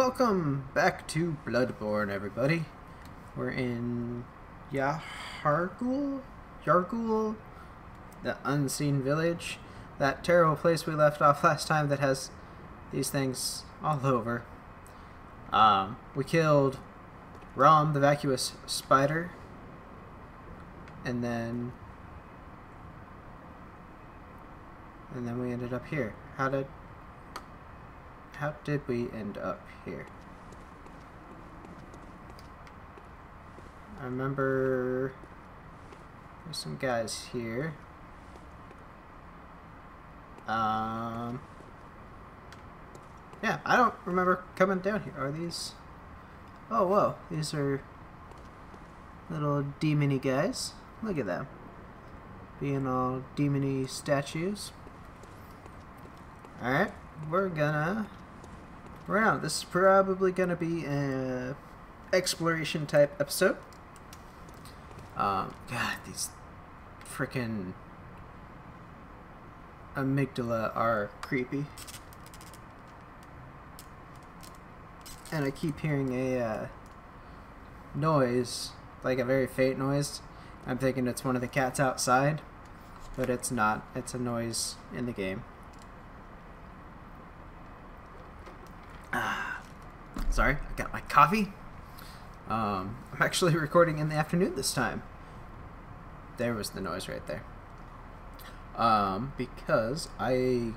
welcome back to Bloodborne, everybody. We're in Yahar'Gul? Yargul? The Unseen Village. That terrible place we left off last time that has these things all over. Um, we killed Rom, the vacuous spider. And then... And then we ended up here. How did... How did we end up here? I remember there's some guys here. Um, yeah, I don't remember coming down here. Are these? Oh, whoa! These are little demony guys. Look at them, being all demony statues. All right, we're gonna around. This is probably going to be an exploration type episode. Um, God, these freaking amygdala are creepy. And I keep hearing a uh, noise, like a very faint noise. I'm thinking it's one of the cats outside, but it's not. It's a noise in the game. Ah, sorry, I got my coffee. Um, I'm actually recording in the afternoon this time. There was the noise right there. Um, because I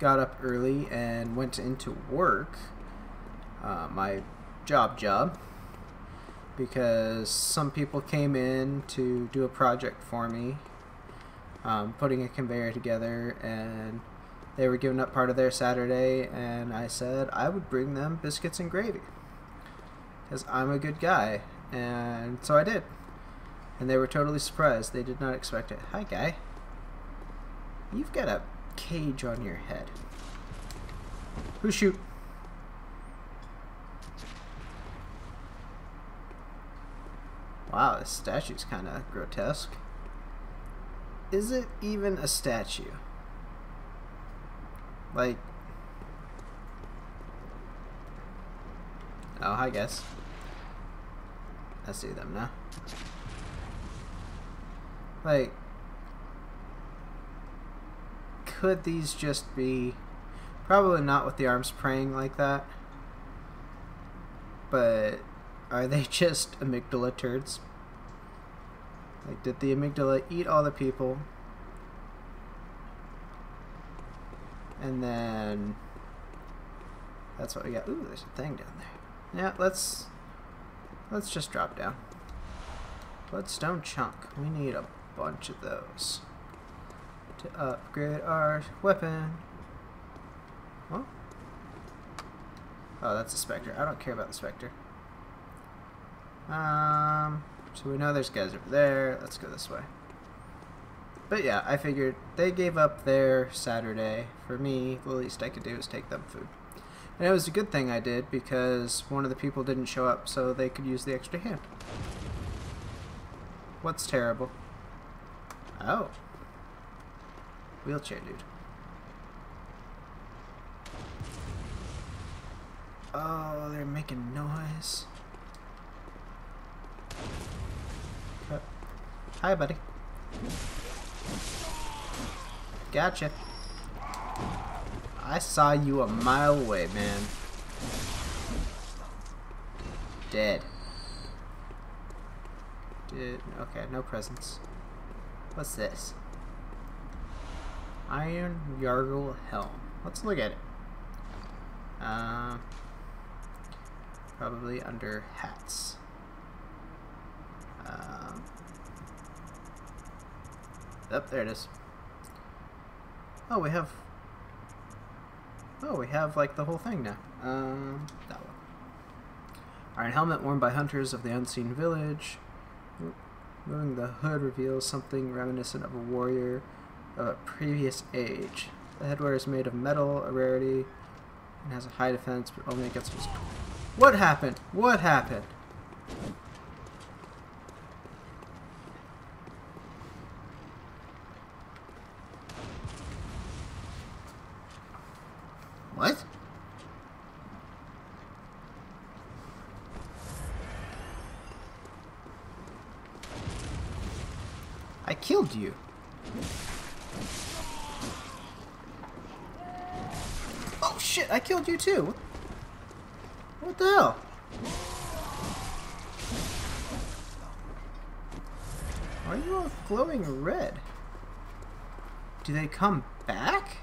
got up early and went into work, uh, my job job, because some people came in to do a project for me, um, putting a conveyor together and they were giving up part of their Saturday, and I said I would bring them biscuits and gravy. Because I'm a good guy. And so I did. And they were totally surprised. They did not expect it. Hi, guy. You've got a cage on your head. Who shoot? Wow, this statue's kind of grotesque. Is it even a statue? Like... Oh, I guess. I see them now. Like... Could these just be... Probably not with the arms praying like that. But... Are they just amygdala turds? Like, did the amygdala eat all the people And then that's what we got. Ooh, there's a thing down there. Yeah, let's let's just drop down. Bloodstone chunk. We need a bunch of those to upgrade our weapon. Oh, that's a specter. I don't care about the specter. Um, so we know there's guys over there. Let's go this way. But yeah, I figured they gave up their Saturday. For me, the least I could do is take them food. And it was a good thing I did because one of the people didn't show up so they could use the extra hand. What's terrible? Oh. Wheelchair dude. Oh, they're making noise. Hi, buddy. Gotcha. I saw you a mile away, man. Dead. Did okay, no presents. What's this? Iron Yargle Helm. Let's look at it. Uh, probably under hats. Um, oh, there it is. Oh, we have... Oh, we have, like, the whole thing now. Um, that one. Iron helmet worn by hunters of the unseen village. Moving the hood reveals something reminiscent of a warrior of a previous age. The headwear is made of metal, a rarity, and has a high defense, but only against... What happened? What happened? You. Oh shit, I killed you too. What the hell? Are you all glowing red? Do they come back?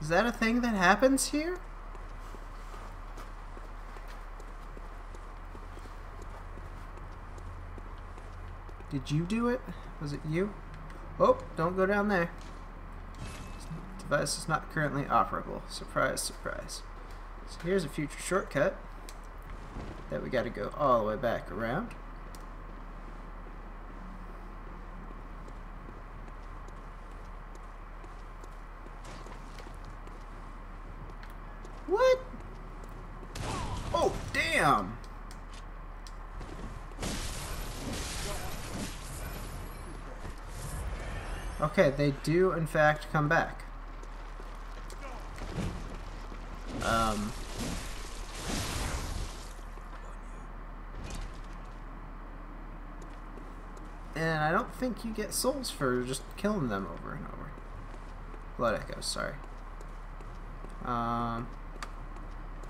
Is that a thing that happens here? Did you do it? Was it you? Oh, don't go down there. Device is not currently operable. Surprise, surprise. So here's a future shortcut that we got to go all the way back around. What? Oh, damn! Okay, they do in fact come back. Um... And I don't think you get souls for just killing them over and over. Blood Echoes, sorry. Um,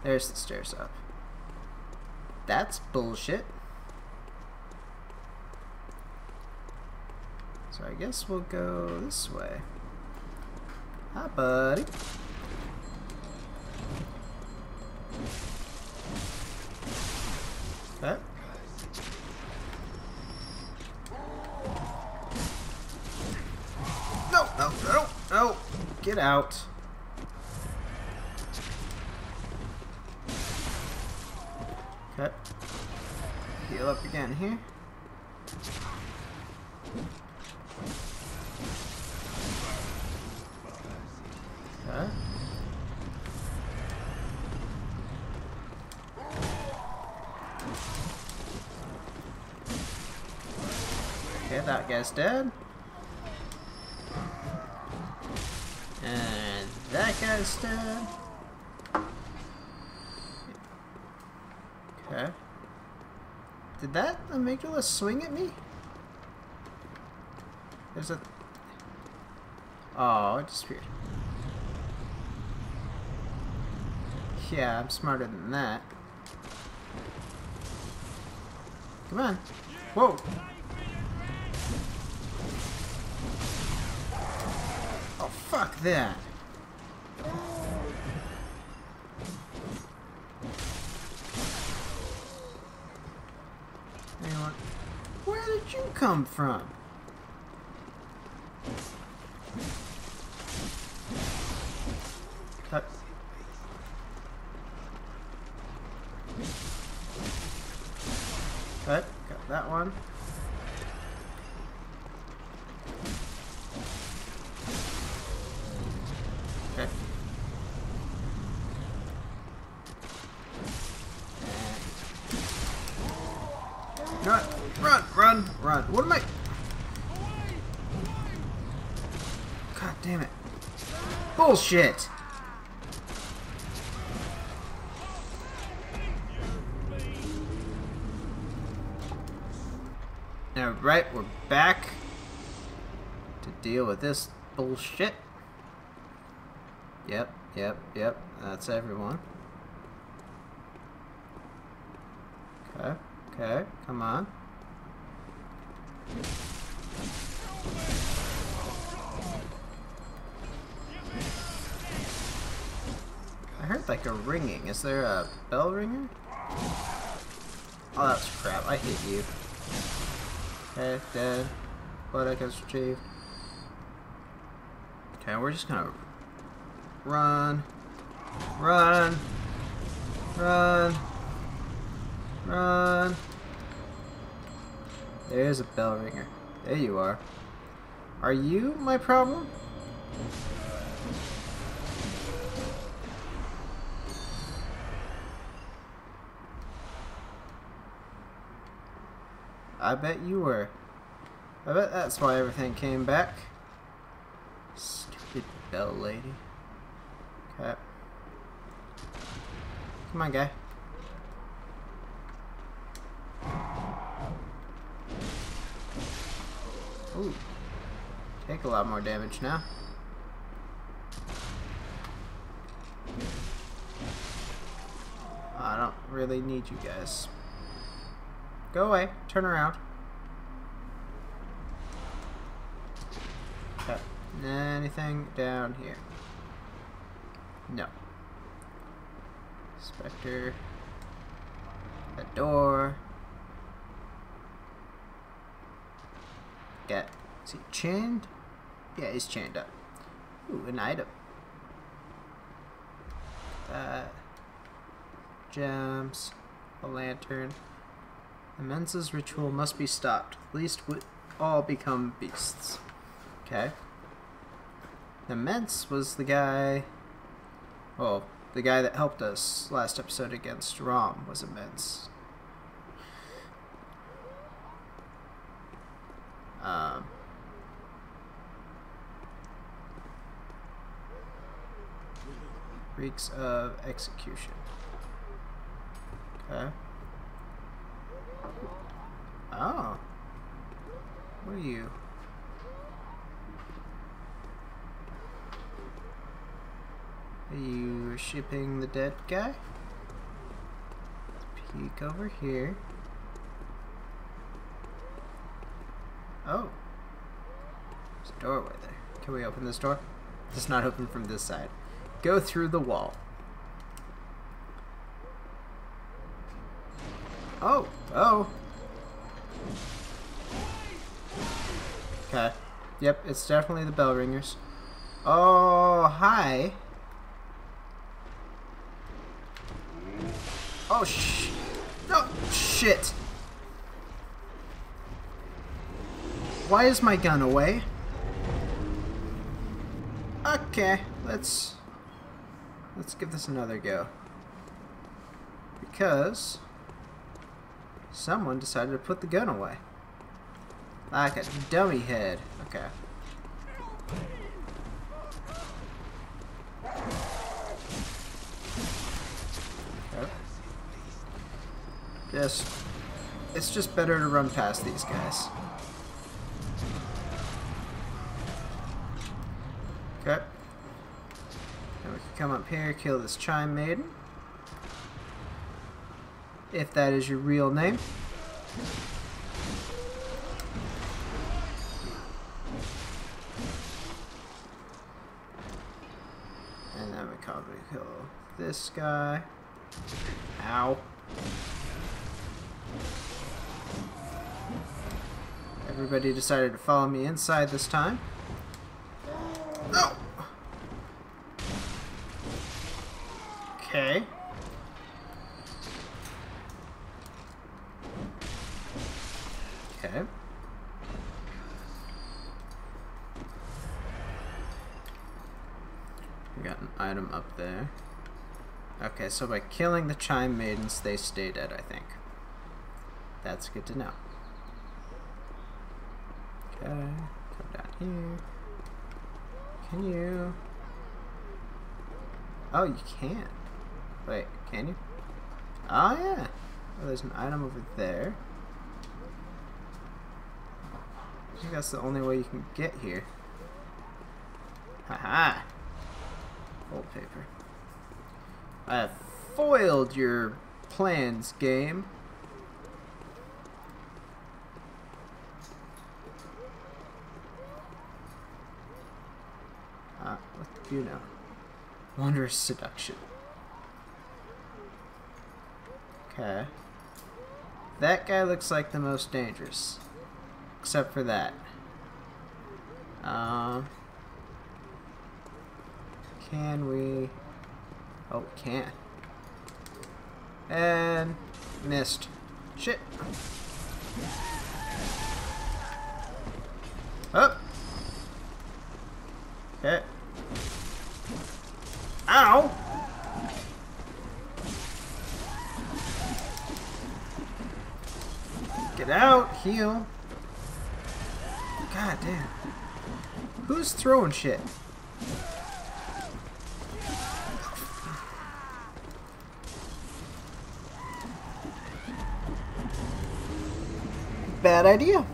there's the stairs up. That's bullshit. So I guess we'll go this way. Hi, buddy. Okay. No, no, no, no. Get out. Okay. Heal up again here. Okay. Okay, that guy's dead. And that guy's dead. Okay. Did that amygdala swing at me? There's a... Oh, it disappeared. Yeah, I'm smarter than that. Come on. Whoa! Fuck that. Where did you come from? Cut. Cut. Got that one. Okay. Run, run, run, run. What am I? God damn it. Bullshit. Alright, we're back to deal with this bullshit. Yep, yep, yep. That's everyone. Okay, okay, come on. I heard like a ringing. Is there a bell ringer? Oh, that's crap. I hate you. Okay, dead. Blood echoes retrieved. Okay, we're just gonna run, run, run, run. There's a bell ringer. There you are. Are you my problem? I bet you were. I bet that's why everything came back. Stupid bell lady. Okay. Come on, guy. Ooh. take a lot more damage now. I don't really need you guys. Go away. Turn around. Okay. Anything down here? No. Spectre. A door. Get. Is he chained? Yeah, he's chained up. Ooh, an item. That. Gems. A lantern. The ritual must be stopped. At least we all become beasts. Okay. The was the guy... Well, the guy that helped us last episode against Rom was a. Um, reeks of execution. Okay. Oh. What are you? Are you shipping the dead guy? Let's peek over here. Oh. There's a doorway there. Can we open this door? It's not open from this side. Go through the wall. Oh, oh. Okay. Yep, it's definitely the bell ringers. Oh, hi. Oh, sh... No, shit. Why is my gun away? Okay, let's... Let's give this another go. Because... Someone decided to put the gun away. Like a dummy head. Okay. okay. Just... It's just better to run past these guys. Come up here, kill this Chime Maiden. If that is your real name. And then we probably kill this guy. Ow. Everybody decided to follow me inside this time. No! Okay. Okay. We got an item up there. Okay, so by killing the Chime Maidens, they stay dead, I think. That's good to know. Okay, come down here. Can you? Oh, you can't. Wait, can you? Oh, yeah. Oh, there's an item over there. I think that's the only way you can get here. Haha! Old paper. I foiled your plans, game. Ah, what do you know? Wondrous seduction. Okay. That guy looks like the most dangerous. Except for that. Um, can we... Oh, can. And missed. Shit. Oh. Up. Okay. Ow! Get out, heal. God damn. Who's throwing shit? Bad idea.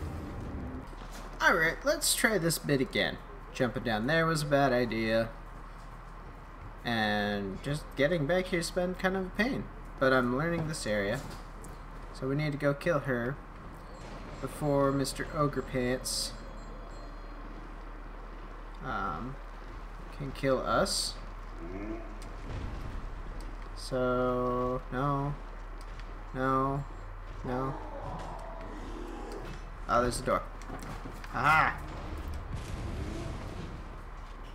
Alright, let's try this bit again. Jumping down there was a bad idea. And just getting back here's been kind of a pain. But I'm learning this area. So we need to go kill her before Mr. Ogre Pants um, can kill us. So, no, no, no. Oh, there's the door. Aha!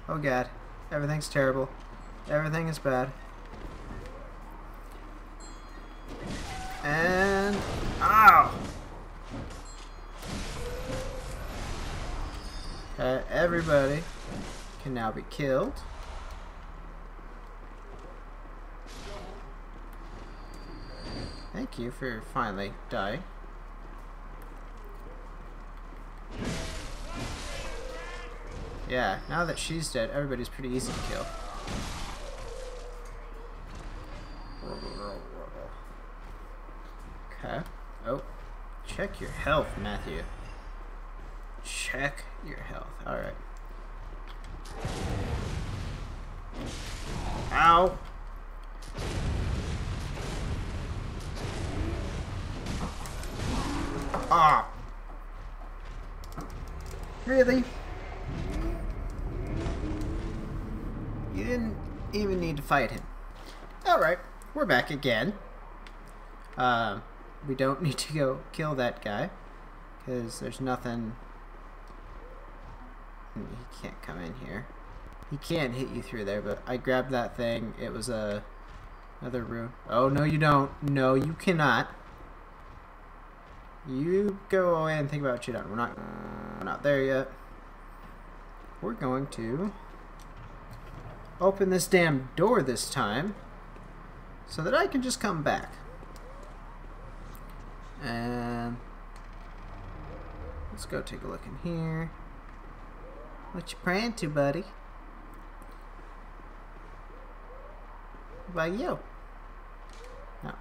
Oh god. Everything's terrible. Everything is bad. And... Ow! Okay, everybody can now be killed. Thank you for finally dying. Yeah, now that she's dead, everybody's pretty easy to kill. Okay. Oh. Check your health, Matthew. Check your health. Alright. Ow! Ah! Really? You didn't even need to fight him. Alright, we're back again. Uh, we don't need to go kill that guy. Because there's nothing... He can't come in here. He can't hit you through there, but I grabbed that thing. It was a another room. Oh, no you don't. No, you cannot. You go away and think about what you done. We're not, we're not there yet. We're going to open this damn door this time so that I can just come back. And let's go take a look in here. What you praying to, buddy? About you? No.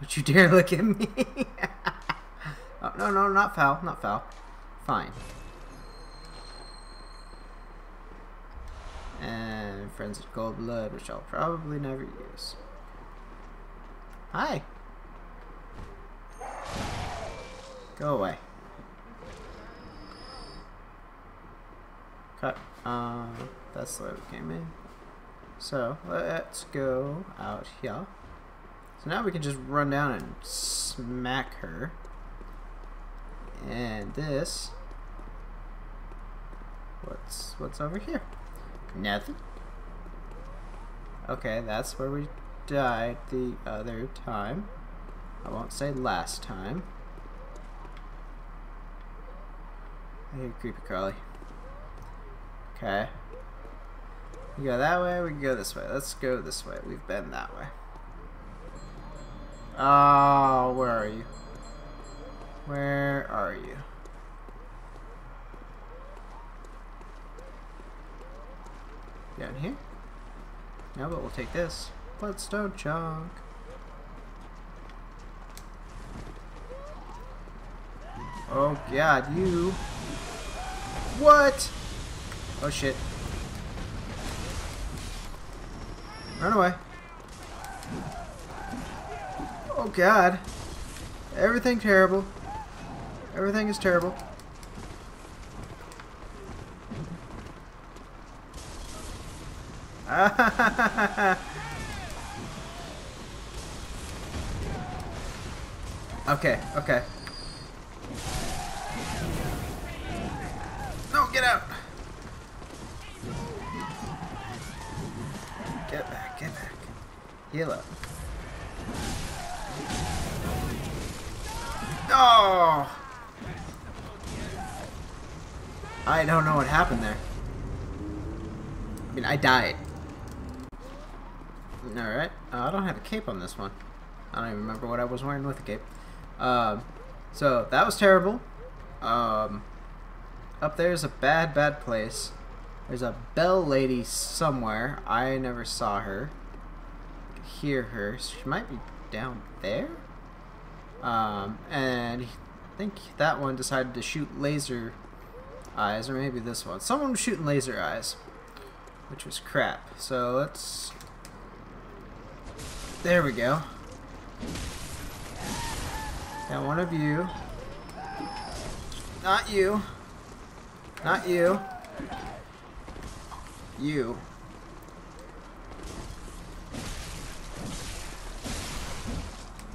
Don't you dare look at me. oh, no, no, not foul, not foul. Fine. And Frenzied Cold Blood, which I'll probably never use. Hi. Go away. Cut. Uh, that's the way we came in. So, let's go out here. So now we can just run down and smack her. And this... What's, what's over here? Nothing. Okay, that's where we died the other time. I won't say last time. I hear creepy crawly. Okay. We go that way, we go this way. Let's go this way. We've been that way. Oh, where are you? Where are you? Down here? No, but we'll take this. Bloodstone chunk. Oh god, you. What? Oh shit. Run away. Oh god. Everything terrible. Everything is terrible. okay, okay. No, get out! Get back, get back. Heal up. Oh! I don't know what happened there. I mean, I died. Alright. Uh, I don't have a cape on this one. I don't even remember what I was wearing with the cape. Um, so, that was terrible. Um, up there is a bad, bad place. There's a bell lady somewhere. I never saw her. Hear her. She might be down there? Um, and I think that one decided to shoot laser eyes, or maybe this one. Someone was shooting laser eyes, which was crap. So let's... There we go. Got one of you. Not you. Not you. You.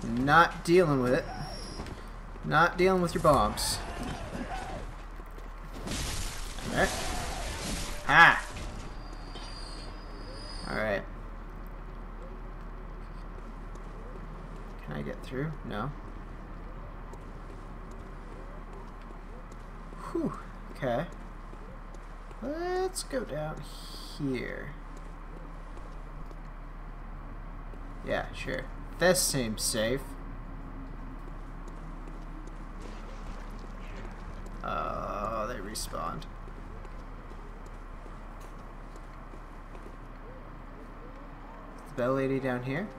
Not dealing with it. Not dealing with your bombs. Alright. Ah! Alright. Can I get through? No. Whew. Okay. Let's go down here. Yeah, sure. This seems safe. Oh, they respawned. Is the bell lady down here?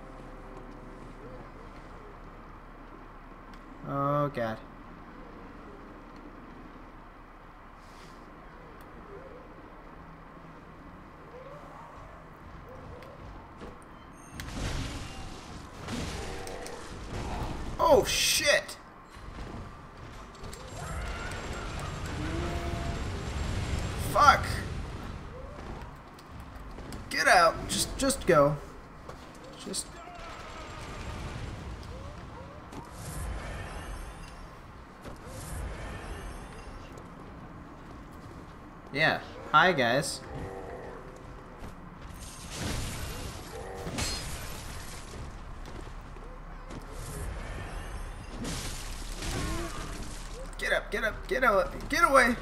Oh, God. Oh, shit! Fuck! Get out! Just, just go. Just... Yeah. Hi, guys. Get up, get up, get up, get away!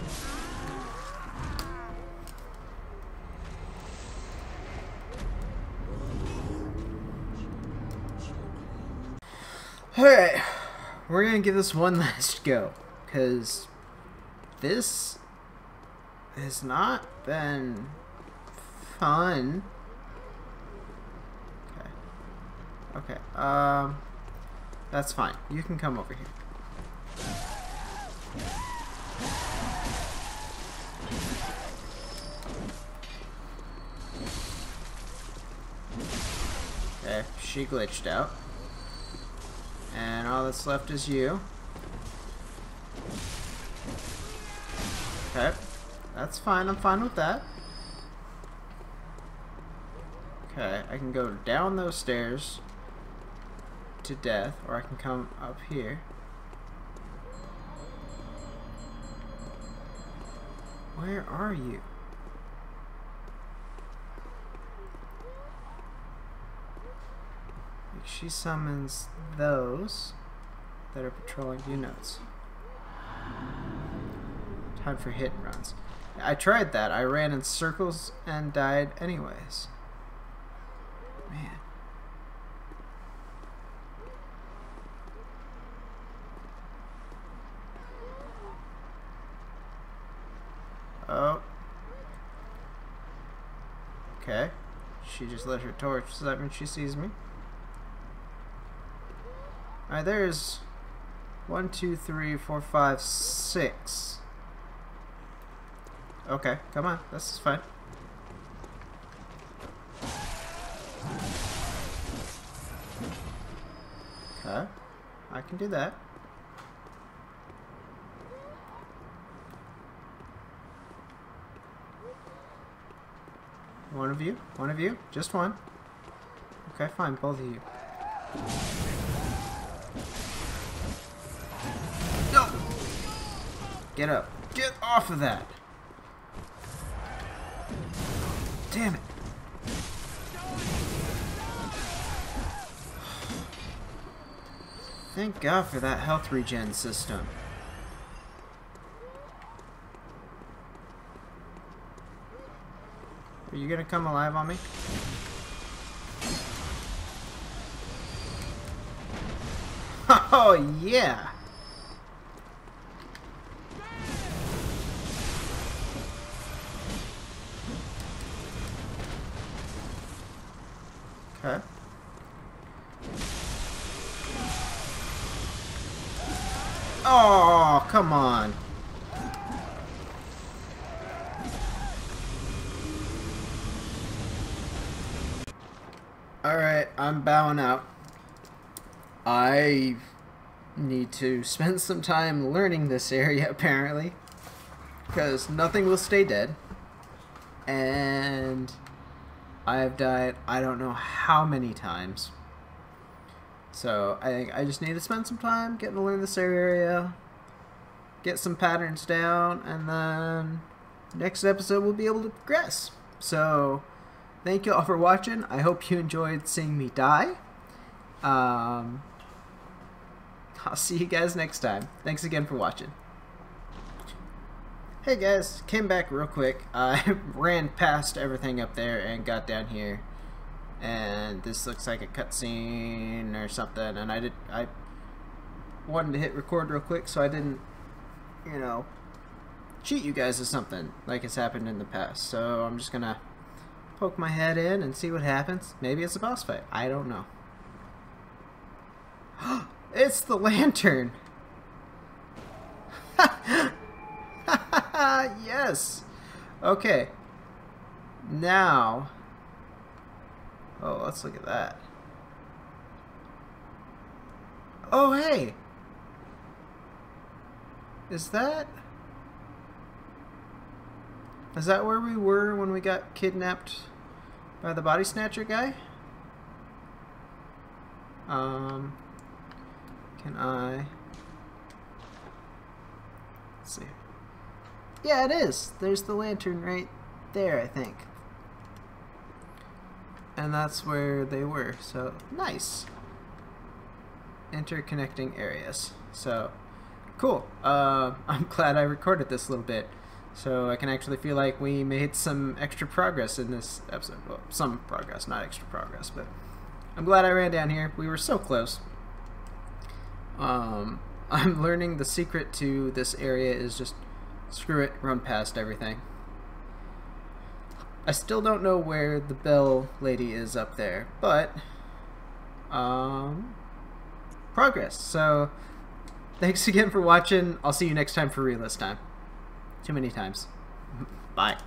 Alright, we're gonna give this one last go, because this has not been fun. Okay. Okay, um, that's fine. You can come over here. Okay, she glitched out. And all that's left is you. Okay, that's fine. I'm fine with that. Okay, I can go down those stairs to death, or I can come up here. Where are you? She summons those that are patrolling notes. Time for hit and runs. I tried that. I ran in circles and died anyways. Man. Oh. Okay. She just lit her torch. Does that mean she sees me? Alright, there's one, two, three, four, five, six. Okay, come on. This is fine. Okay. I can do that. One of you? One of you? Just one? Okay, fine. Both of you. No! Get up. Get off of that! Damn it. Thank God for that health regen system. Are you gonna come alive on me? Oh, yeah! Oh, come on. Alright, I'm bowing out. I need to spend some time learning this area, apparently. Because nothing will stay dead. And I have died I don't know how many times. So I think I just need to spend some time getting to learn this area, get some patterns down, and then next episode we'll be able to progress. So thank you all for watching. I hope you enjoyed seeing me die. Um, I'll see you guys next time. Thanks again for watching. Hey guys, came back real quick. I ran past everything up there and got down here. And this looks like a cutscene or something. And I did I wanted to hit record real quick so I didn't, you know, cheat you guys or something like has happened in the past. So I'm just gonna poke my head in and see what happens. Maybe it's a boss fight. I don't know. it's the lantern! yes! Okay. Now... Oh, let's look at that. Oh, hey! Is that... Is that where we were when we got kidnapped by the body snatcher guy? Um, can I... Let's see. Yeah, it is. There's the lantern right there, I think. And that's where they were. So, nice. Interconnecting areas. So, cool. Uh, I'm glad I recorded this little bit. So I can actually feel like we made some extra progress in this episode. Well, some progress, not extra progress, but I'm glad I ran down here. We were so close. Um, I'm learning the secret to this area is just screw it, run past everything. I still don't know where the bell lady is up there, but um, progress. So thanks again for watching. I'll see you next time for real this time. Too many times. Bye.